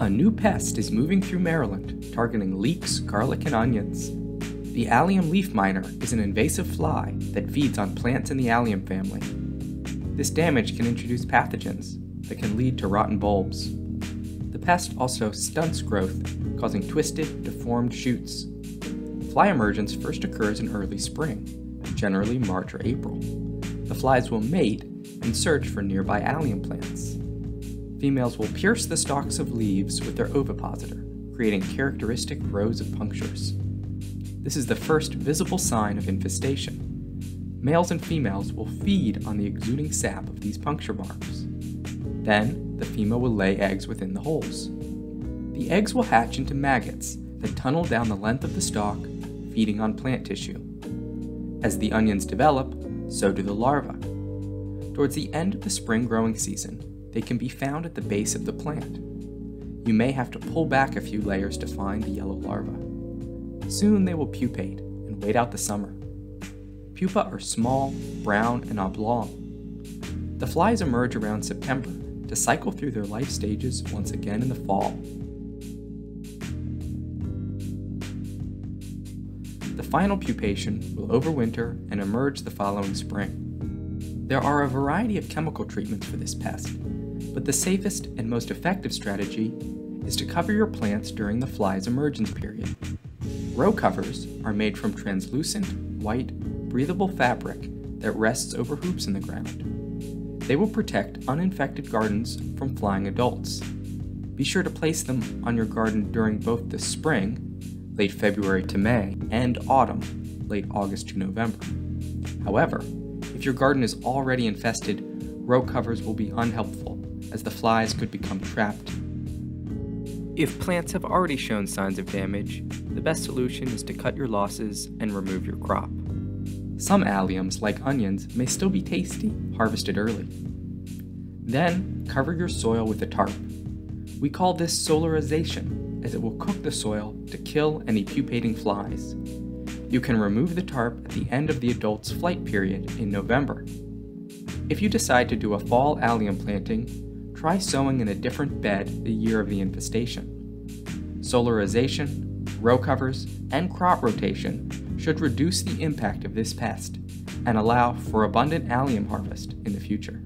A new pest is moving through Maryland, targeting leeks, garlic, and onions. The allium leaf miner is an invasive fly that feeds on plants in the allium family. This damage can introduce pathogens that can lead to rotten bulbs. The pest also stunts growth, causing twisted, deformed shoots. Fly emergence first occurs in early spring, generally March or April. The flies will mate and search for nearby allium plants. Females will pierce the stalks of leaves with their ovipositor, creating characteristic rows of punctures. This is the first visible sign of infestation. Males and females will feed on the exuding sap of these puncture marks. Then, the female will lay eggs within the holes. The eggs will hatch into maggots that tunnel down the length of the stalk, feeding on plant tissue. As the onions develop, so do the larvae. Towards the end of the spring growing season, they can be found at the base of the plant. You may have to pull back a few layers to find the yellow larva. Soon they will pupate and wait out the summer. Pupa are small, brown, and oblong. The flies emerge around September to cycle through their life stages once again in the fall. The final pupation will overwinter and emerge the following spring. There are a variety of chemical treatments for this pest, but the safest and most effective strategy is to cover your plants during the fly's emergence period. Row covers are made from translucent, white, breathable fabric that rests over hoops in the ground. They will protect uninfected gardens from flying adults. Be sure to place them on your garden during both the spring, late February to May, and autumn, late August to November. However, if your garden is already infested, row covers will be unhelpful as the flies could become trapped. If plants have already shown signs of damage, the best solution is to cut your losses and remove your crop. Some alliums, like onions, may still be tasty, harvested early. Then, cover your soil with a tarp. We call this solarization, as it will cook the soil to kill any pupating flies. You can remove the tarp at the end of the adult's flight period in November. If you decide to do a fall allium planting, try sowing in a different bed the year of the infestation. Solarization, row covers, and crop rotation should reduce the impact of this pest and allow for abundant allium harvest in the future.